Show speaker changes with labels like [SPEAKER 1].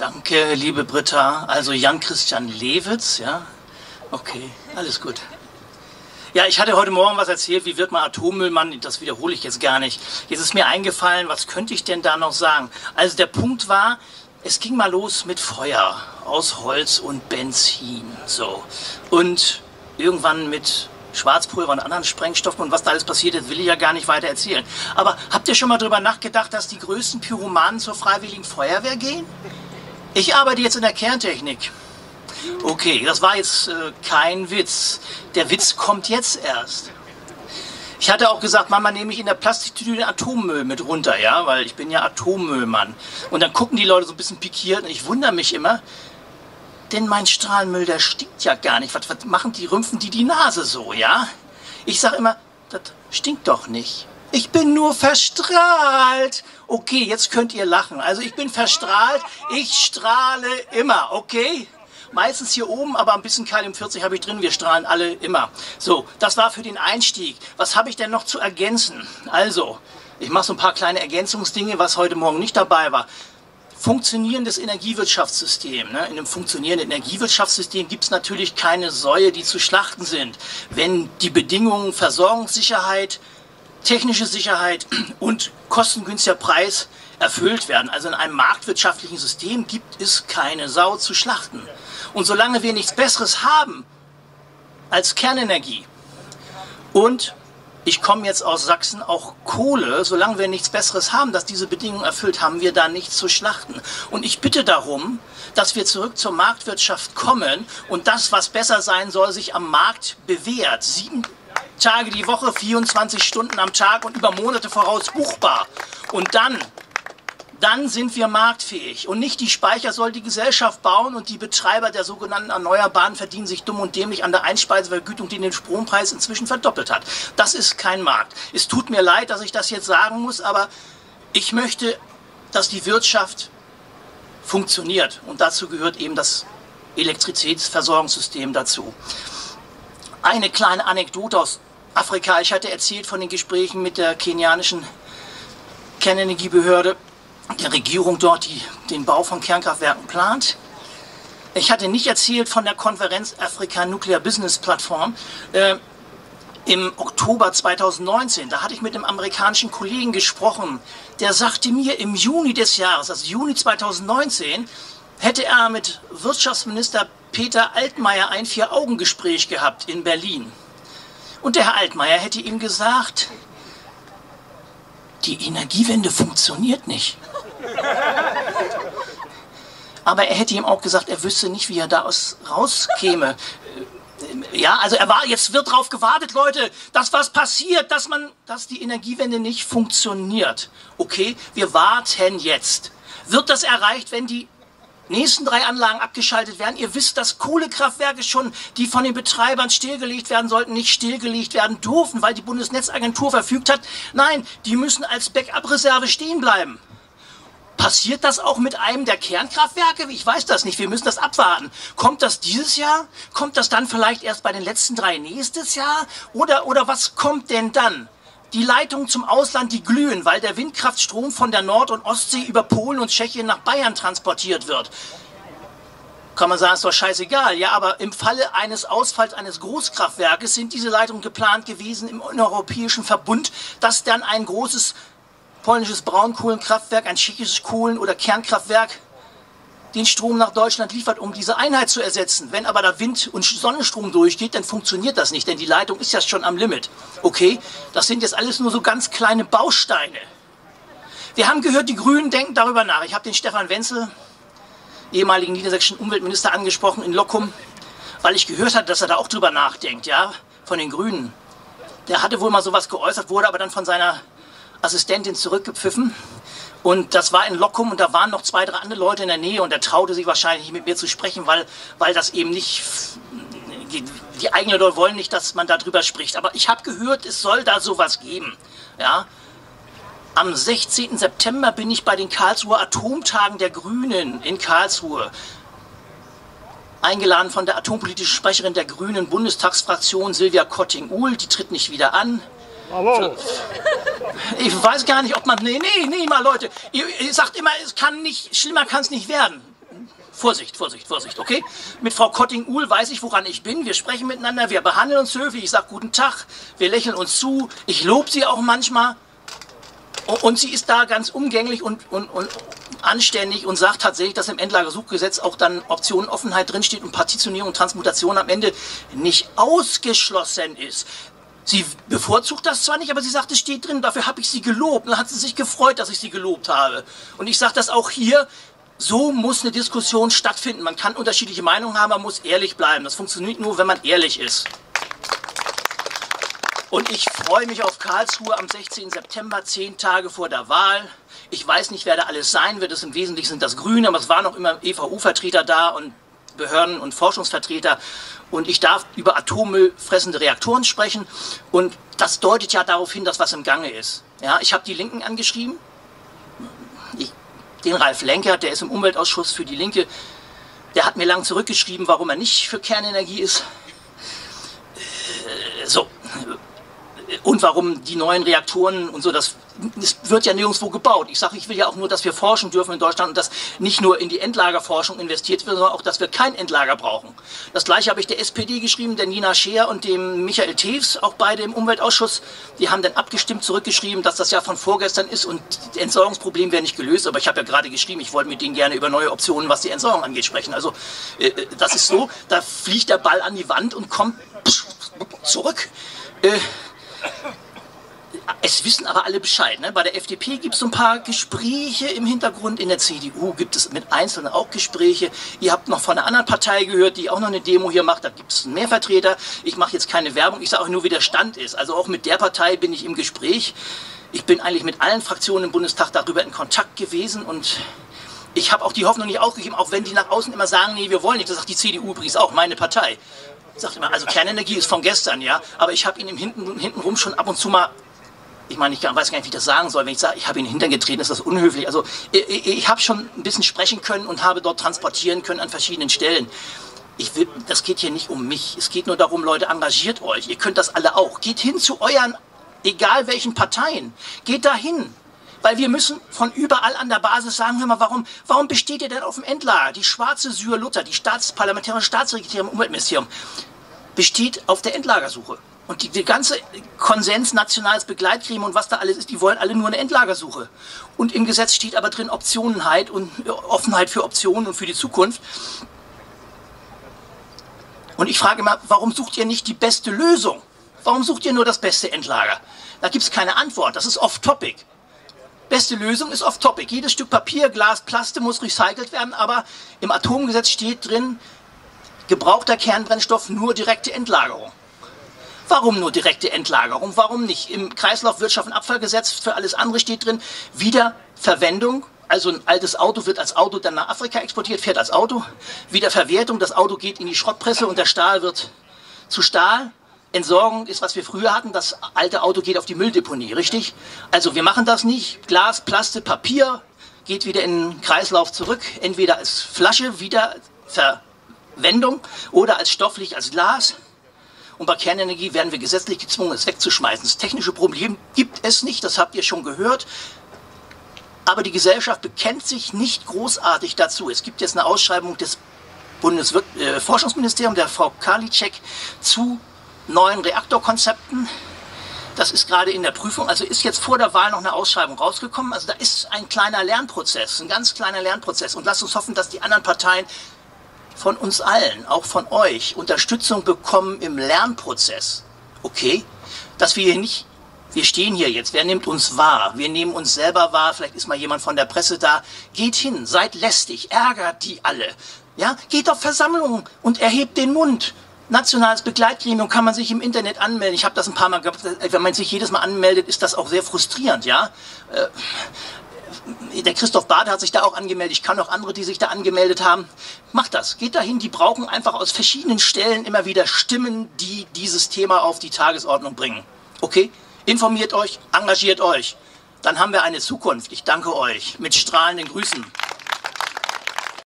[SPEAKER 1] Danke, liebe Britta. Also Jan-Christian Lewitz, ja? Okay, alles gut. Ja, ich hatte heute Morgen was erzählt, wie wird man Atommüllmann, das wiederhole ich jetzt gar nicht. Jetzt ist mir eingefallen, was könnte ich denn da noch sagen? Also der Punkt war, es ging mal los mit Feuer aus Holz und Benzin, so. Und irgendwann mit Schwarzpulver und anderen Sprengstoffen und was da alles passiert ist, will ich ja gar nicht weiter erzählen. Aber habt ihr schon mal drüber nachgedacht, dass die größten Pyromanen zur Freiwilligen Feuerwehr gehen? Ich arbeite jetzt in der Kerntechnik. Okay, das war jetzt äh, kein Witz. Der Witz kommt jetzt erst. Ich hatte auch gesagt, Mama, nehme ich in der Plastiktüte den Atommüll mit runter, ja, weil ich bin ja Atommüllmann. Und dann gucken die Leute so ein bisschen pikiert und ich wundere mich immer, denn mein Strahlenmüll, der stinkt ja gar nicht. Was, was machen die, rümpfen die die Nase so, ja? Ich sag immer, das stinkt doch nicht. Ich bin nur verstrahlt. Okay, jetzt könnt ihr lachen. Also ich bin verstrahlt, ich strahle immer, okay? Meistens hier oben, aber ein bisschen Kalium 40 habe ich drin. Wir strahlen alle immer. So, das war für den Einstieg. Was habe ich denn noch zu ergänzen? Also, ich mache so ein paar kleine Ergänzungsdinge, was heute Morgen nicht dabei war. Funktionierendes Energiewirtschaftssystem. Ne? In einem funktionierenden Energiewirtschaftssystem gibt es natürlich keine Säue, die zu schlachten sind. Wenn die Bedingungen Versorgungssicherheit, technische Sicherheit und kostengünstiger Preis erfüllt werden. Also in einem marktwirtschaftlichen System gibt es keine Sau zu schlachten. Und solange wir nichts Besseres haben als Kernenergie und ich komme jetzt aus Sachsen, auch Kohle, solange wir nichts Besseres haben, das diese Bedingungen erfüllt, haben wir da nichts zu schlachten. Und ich bitte darum, dass wir zurück zur Marktwirtschaft kommen und das, was besser sein soll, sich am Markt bewährt. Sieben Tage die Woche, 24 Stunden am Tag und über Monate voraus buchbar. Und dann dann sind wir marktfähig. Und nicht die Speicher soll die Gesellschaft bauen und die Betreiber der sogenannten Erneuerbaren verdienen sich dumm und dämlich an der Einspeisevergütung, die den Strompreis inzwischen verdoppelt hat. Das ist kein Markt. Es tut mir leid, dass ich das jetzt sagen muss, aber ich möchte, dass die Wirtschaft funktioniert. Und dazu gehört eben das Elektrizitätsversorgungssystem dazu. Eine kleine Anekdote aus Afrika. Ich hatte erzählt von den Gesprächen mit der kenianischen Kernenergiebehörde der Regierung dort die, den Bau von Kernkraftwerken plant. Ich hatte nicht erzählt von der Konferenz Afrika Nuclear Business Plattform äh, im Oktober 2019. Da hatte ich mit einem amerikanischen Kollegen gesprochen. Der sagte mir im Juni des Jahres, also Juni 2019, hätte er mit Wirtschaftsminister Peter Altmaier ein Vier-Augen-Gespräch gehabt in Berlin. Und der Herr Altmaier hätte ihm gesagt, die Energiewende funktioniert nicht. Aber er hätte ihm auch gesagt, er wüsste nicht, wie er da aus, rauskäme. Ja, also er war, jetzt wird drauf gewartet, Leute, dass was passiert, dass man, dass die Energiewende nicht funktioniert. Okay, wir warten jetzt. Wird das erreicht, wenn die nächsten drei Anlagen abgeschaltet werden. Ihr wisst, dass Kohlekraftwerke schon, die von den Betreibern stillgelegt werden sollten, nicht stillgelegt werden durften, weil die Bundesnetzagentur verfügt hat. Nein, die müssen als Backup-Reserve stehen bleiben. Passiert das auch mit einem der Kernkraftwerke? Ich weiß das nicht. Wir müssen das abwarten. Kommt das dieses Jahr? Kommt das dann vielleicht erst bei den letzten drei nächstes Jahr? Oder, oder was kommt denn dann? Die Leitungen zum Ausland, die glühen, weil der Windkraftstrom von der Nord- und Ostsee über Polen und Tschechien nach Bayern transportiert wird. Kann man sagen, ist doch scheißegal. Ja, aber im Falle eines Ausfalls eines Großkraftwerkes sind diese Leitungen geplant gewesen im Europäischen Verbund, dass dann ein großes polnisches Braunkohlenkraftwerk, ein tschechisches Kohlen- oder Kernkraftwerk den Strom nach Deutschland liefert, um diese Einheit zu ersetzen. Wenn aber da Wind- und Sonnenstrom durchgeht, dann funktioniert das nicht, denn die Leitung ist ja schon am Limit. Okay, das sind jetzt alles nur so ganz kleine Bausteine. Wir haben gehört, die Grünen denken darüber nach. Ich habe den Stefan Wenzel, ehemaligen niedersächsischen Umweltminister, angesprochen in Lockum, weil ich gehört hatte, dass er da auch drüber nachdenkt, ja, von den Grünen. Der hatte wohl mal sowas geäußert, wurde aber dann von seiner Assistentin zurückgepfiffen. Und das war in Lockum und da waren noch zwei, drei andere Leute in der Nähe und er traute sich wahrscheinlich nicht mit mir zu sprechen, weil, weil das eben nicht, die, die eigenen Leute wollen nicht, dass man darüber spricht. Aber ich habe gehört, es soll da sowas geben. Ja. Am 16. September bin ich bei den Karlsruher Atomtagen der Grünen in Karlsruhe eingeladen von der atompolitischen Sprecherin der Grünen Bundestagsfraktion Silvia Kotting-Uhl. Die tritt nicht wieder an. Bravo. Ich weiß gar nicht, ob man. Nee, nee, nee, mal Leute. Ihr, ihr sagt immer, es kann nicht, schlimmer kann es nicht werden. Vorsicht, Vorsicht, Vorsicht, okay? Mit Frau Kotting-Uhl weiß ich, woran ich bin. Wir sprechen miteinander, wir behandeln uns höflich. Ich sage guten Tag, wir lächeln uns zu. Ich lobe sie auch manchmal. Und sie ist da ganz umgänglich und, und, und anständig und sagt tatsächlich, dass im Endlagersuchgesetz auch dann Optionenoffenheit drinsteht und Partitionierung und Transmutation am Ende nicht ausgeschlossen ist. Sie bevorzugt das zwar nicht, aber sie sagt, es steht drin, dafür habe ich sie gelobt. Dann hat sie sich gefreut, dass ich sie gelobt habe. Und ich sage das auch hier, so muss eine Diskussion stattfinden. Man kann unterschiedliche Meinungen haben, man muss ehrlich bleiben. Das funktioniert nur, wenn man ehrlich ist. Und ich freue mich auf Karlsruhe am 16. September, zehn Tage vor der Wahl. Ich weiß nicht, wer da alles sein wird. Es im Wesentlichen sind das Grüne, aber es waren auch immer EVU-Vertreter da und Behörden und Forschungsvertreter. Und ich darf über Atommüll fressende Reaktoren sprechen. Und das deutet ja darauf hin, dass was im Gange ist. Ja, ich habe die Linken angeschrieben. Ich, den Ralf Lenker, der ist im Umweltausschuss für die Linke. Der hat mir lang zurückgeschrieben, warum er nicht für Kernenergie ist. Äh, so, und warum die neuen Reaktoren und so, das, das wird ja nirgendwo gebaut. Ich sage, ich will ja auch nur, dass wir forschen dürfen in Deutschland und dass nicht nur in die Endlagerforschung investiert wird, sondern auch, dass wir kein Endlager brauchen. Das gleiche habe ich der SPD geschrieben, der Nina Scheer und dem Michael Tews, auch beide im Umweltausschuss. Die haben dann abgestimmt zurückgeschrieben, dass das ja von vorgestern ist und das Entsorgungsproblem wäre nicht gelöst. Aber ich habe ja gerade geschrieben, ich wollte mit denen gerne über neue Optionen, was die Entsorgung angeht, sprechen. Also äh, äh das ist so, da fliegt der Ball an die Wand und kommt zurück. Äh, es wissen aber alle Bescheid. Ne? Bei der FDP gibt es so ein paar Gespräche im Hintergrund. In der CDU gibt es mit Einzelnen auch Gespräche. Ihr habt noch von einer anderen Partei gehört, die auch noch eine Demo hier macht. Da gibt es mehr Vertreter. Ich mache jetzt keine Werbung. Ich sage auch nur, wie der Stand ist. Also auch mit der Partei bin ich im Gespräch. Ich bin eigentlich mit allen Fraktionen im Bundestag darüber in Kontakt gewesen und ich habe auch die Hoffnung nicht aufgegeben, auch wenn die nach außen immer sagen, nee, wir wollen nicht. Das sagt die CDU übrigens auch, meine Partei sagt immer, also Kernenergie ist von gestern, ja, aber ich habe ihn im hinten, hintenrum schon ab und zu mal ich meine, ich weiß gar nicht, wie ich das sagen soll. Wenn ich sage, ich habe ihn hintergetreten, ist das unhöflich. Also ich, ich habe schon ein bisschen sprechen können und habe dort transportieren können an verschiedenen Stellen. Ich will, das geht hier nicht um mich. Es geht nur darum, Leute, engagiert euch. Ihr könnt das alle auch. Geht hin zu euren, egal welchen Parteien. Geht dahin. Weil wir müssen von überall an der Basis sagen, hör mal, warum, warum besteht ihr denn auf dem Endlager? Die schwarze Syr Luther, die Staatsparlamentarische Staatssekretärin im Umweltministerium, besteht auf der Endlagersuche. Und die, die ganze Konsens, nationales Begleitgremium und was da alles ist, die wollen alle nur eine Endlagersuche. Und im Gesetz steht aber drin Optionenheit und äh, Offenheit für Optionen und für die Zukunft. Und ich frage immer, warum sucht ihr nicht die beste Lösung? Warum sucht ihr nur das beste Endlager? Da gibt es keine Antwort. Das ist off-topic. Beste Lösung ist off-topic. Jedes Stück Papier, Glas, Plaste muss recycelt werden, aber im Atomgesetz steht drin, gebrauchter Kernbrennstoff nur direkte Endlagerung. Warum nur direkte Endlagerung? Warum nicht? Im Kreislaufwirtschaft und Abfallgesetz für alles andere steht drin, Wiederverwendung. Also ein altes Auto wird als Auto dann nach Afrika exportiert, fährt als Auto. Wiederverwertung, das Auto geht in die Schrottpresse und der Stahl wird zu Stahl. Entsorgung ist, was wir früher hatten. Das alte Auto geht auf die Mülldeponie, richtig? Also wir machen das nicht. Glas, Plastik, Papier geht wieder in den Kreislauf zurück. Entweder als Flasche, Wiederverwendung Wendung oder als stofflich, als Glas. Und bei Kernenergie werden wir gesetzlich gezwungen, es wegzuschmeißen. Das technische Problem gibt es nicht, das habt ihr schon gehört. Aber die Gesellschaft bekennt sich nicht großartig dazu. Es gibt jetzt eine Ausschreibung des Bundesforschungsministeriums, äh, der Frau Karliczek, zu neuen Reaktorkonzepten. Das ist gerade in der Prüfung, also ist jetzt vor der Wahl noch eine Ausschreibung rausgekommen. Also da ist ein kleiner Lernprozess, ein ganz kleiner Lernprozess. Und lasst uns hoffen, dass die anderen Parteien von uns allen, auch von euch, Unterstützung bekommen im Lernprozess. Okay? Dass wir hier nicht, wir stehen hier jetzt, wer nimmt uns wahr? Wir nehmen uns selber wahr, vielleicht ist mal jemand von der Presse da. Geht hin, seid lästig, ärgert die alle. Ja? Geht auf Versammlungen und erhebt den Mund. Nationales Begleitgremium kann man sich im Internet anmelden. Ich habe das ein paar Mal gehabt. Wenn man sich jedes Mal anmeldet, ist das auch sehr frustrierend, ja. Äh, der Christoph Bade hat sich da auch angemeldet. Ich kann auch andere, die sich da angemeldet haben. Macht das. Geht dahin. Die brauchen einfach aus verschiedenen Stellen immer wieder Stimmen, die dieses Thema auf die Tagesordnung bringen. Okay? Informiert euch, engagiert euch. Dann haben wir eine Zukunft. Ich danke euch. Mit strahlenden Grüßen.